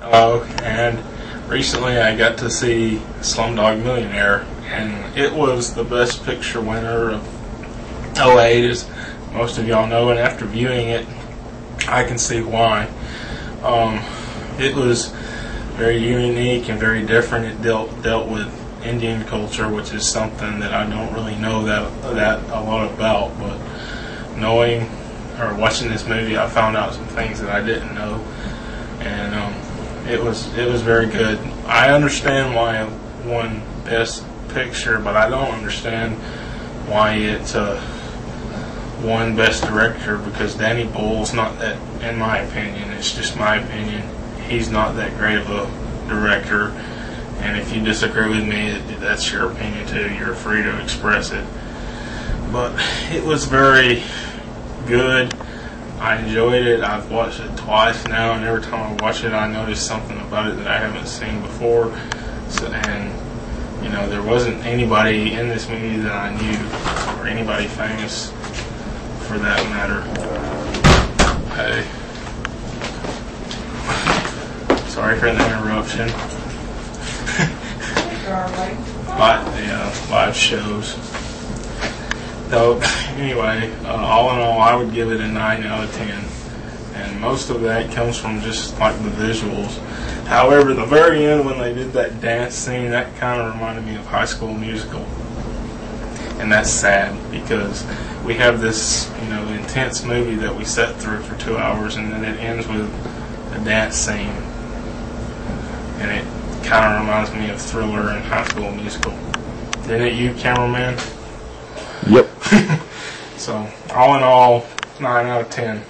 Uh, and recently I got to see Slumdog Millionaire, and it was the best picture winner of 08, as most of y'all know. And after viewing it, I can see why. Um, it was very unique and very different. It dealt dealt with Indian culture, which is something that I don't really know that that a lot about. But knowing or watching this movie, I found out some things that I didn't know, and it was it was very good. I understand why it won Best Picture, but I don't understand why it uh, won Best Director because Danny Boyle's not that, in my opinion. It's just my opinion. He's not that great of a director. And if you disagree with me, that's your opinion too. You're free to express it. But it was very good. I enjoyed it. I've watched it twice now, and every time I watch it, I notice something about it that I haven't seen before. So, and you know, there wasn't anybody in this movie that I knew, or anybody famous for that matter. Hey, sorry for the interruption. Live, yeah, live shows. So, anyway, uh, all in all, I would give it a 9 out of 10. And most of that comes from just like the visuals. However, the very end, when they did that dance scene, that kind of reminded me of High School Musical. And that's sad because we have this, you know, intense movie that we sat through for two hours, and then it ends with a dance scene. And it kind of reminds me of Thriller and High School Musical. Didn't it, you, cameraman? Yep. So, all in all, 9 out of 10.